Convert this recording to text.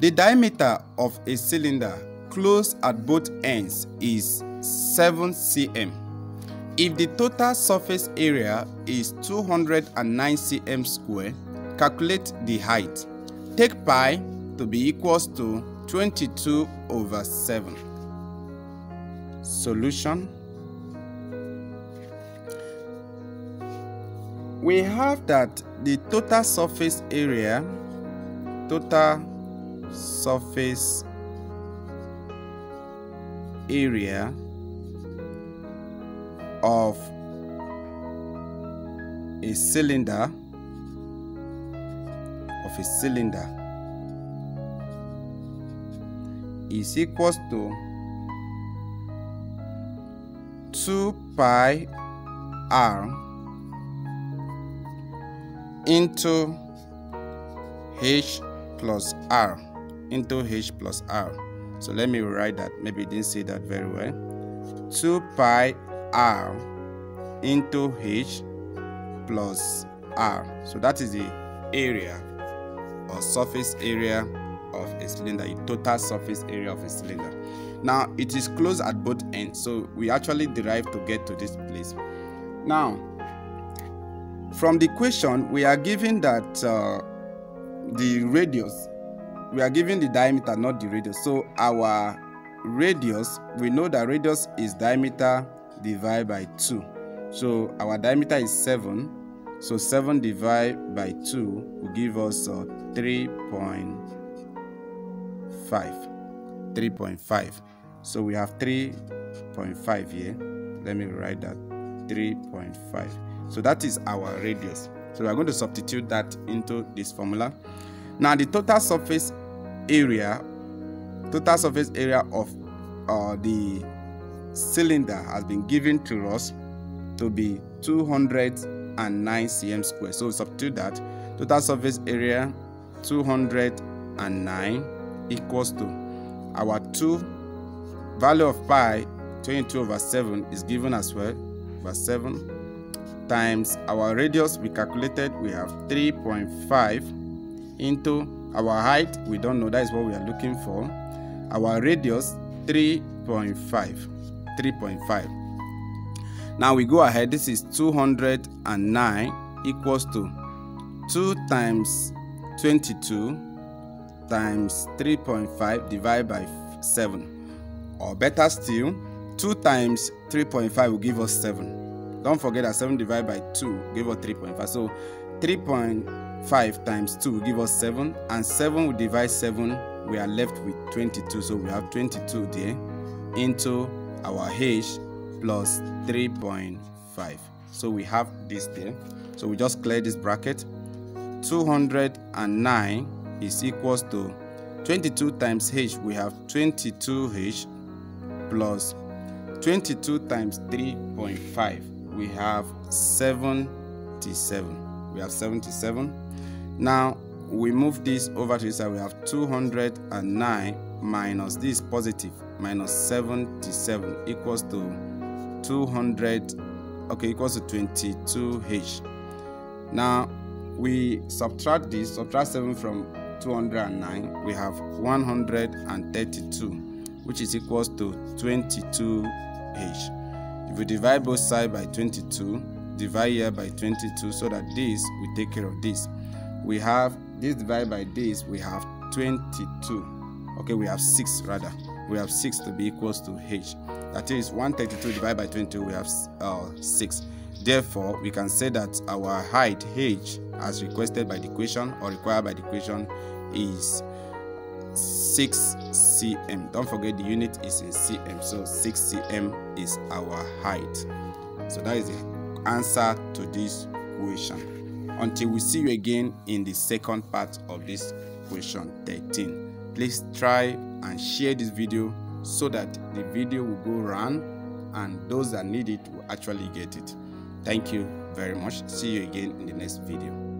The diameter of a cylinder closed at both ends is 7 cm. If the total surface area is 209 cm square, calculate the height. Take pi to be equals to 22 over 7. Solution. We have that the total surface area, total surface area of a cylinder of a cylinder is equals to 2 pi r into h plus r into h plus r. So let me write that. Maybe you didn't see that very well. 2 pi r into h plus r. So that is the area or surface area of a cylinder the total surface area of a cylinder. Now it is closed at both ends. So we actually derive to get to this place. Now from the question we are given that uh, the radius we are given the diameter not the radius. So our radius we know that radius is diameter divided by 2 so our diameter is 7 so 7 divided by 2 will give us uh, 3.5 3.5 so we have 3.5 here. Let me write that 3.5 so that is our radius. So we are going to substitute that into this formula. Now the total surface area total surface area of uh, the cylinder has been given to us to be 209 cm square. So substitute that. Total surface area 209 equals to our 2 value of pi 22 over 7 is given as well over 7 times our radius. We calculated we have 3.5 into our height we don't know. That is what we are looking for. Our radius 3.5 3.5 now we go ahead. This is 209 equals to 2 times 22 times 3.5 divided by 7 or better still 2 times 3.5 will give us 7 don't forget that 7 divided by 2 give us 3.5 so 3.5 times 2 will give us 7 and 7 will divide 7 we are left with 22 so we have 22 there into our h plus 3.5 so we have this there. So we just clear this bracket. 209 is equals to 22 times h we have 22h plus 22 times 3.5 we have 77 we have 77 now we move this over to this side. We have 209 minus this positive minus 77 equals to 200 okay equals to 22h now we subtract this subtract 7 from 209 we have 132 which is equals to 22h if we divide both sides by 22 divide here by 22 so that this will take care of this we have this divided by this we have 22 okay we have 6 rather. We have 6 to be equals to h. That is 132 divided by 22 we have uh, 6 therefore we can say that our height h as requested by the equation or required by the equation is 6 cm. Don't forget the unit is in cm so 6 cm is our height. So that is the answer to this question until we see you again in the second part of this question 13 please try and share this video so that the video will go around and those that need it will actually get it. Thank you very much. See you again in the next video